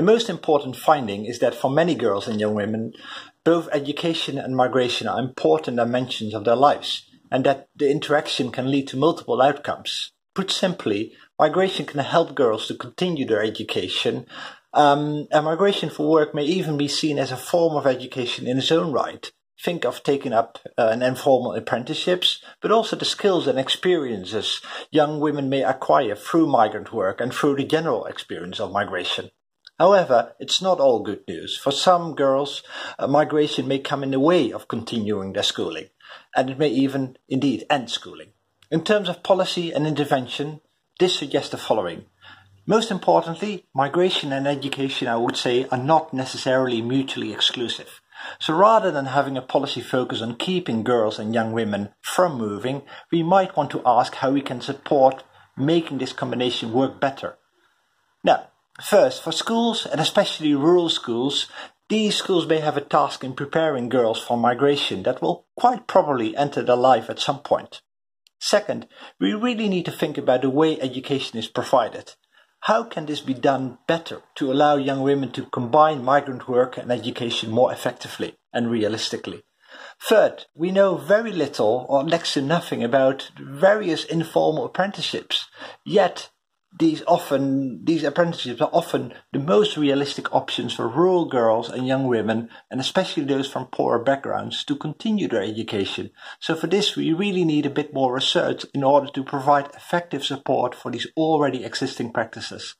The most important finding is that for many girls and young women, both education and migration are important dimensions of their lives, and that the interaction can lead to multiple outcomes. Put simply, migration can help girls to continue their education, um, and migration for work may even be seen as a form of education in its own right. Think of taking up uh, an informal apprenticeships, but also the skills and experiences young women may acquire through migrant work and through the general experience of migration. However, it's not all good news. For some girls, uh, migration may come in the way of continuing their schooling, and it may even indeed end schooling. In terms of policy and intervention, this suggests the following. Most importantly, migration and education, I would say, are not necessarily mutually exclusive. So rather than having a policy focus on keeping girls and young women from moving, we might want to ask how we can support making this combination work better. Now, First, for schools, and especially rural schools, these schools may have a task in preparing girls for migration that will quite probably enter their life at some point. Second, we really need to think about the way education is provided. How can this be done better to allow young women to combine migrant work and education more effectively and realistically? Third, we know very little or next to nothing about various informal apprenticeships. Yet, these often these apprenticeships are often the most realistic options for rural girls and young women and especially those from poorer backgrounds to continue their education. So for this we really need a bit more research in order to provide effective support for these already existing practices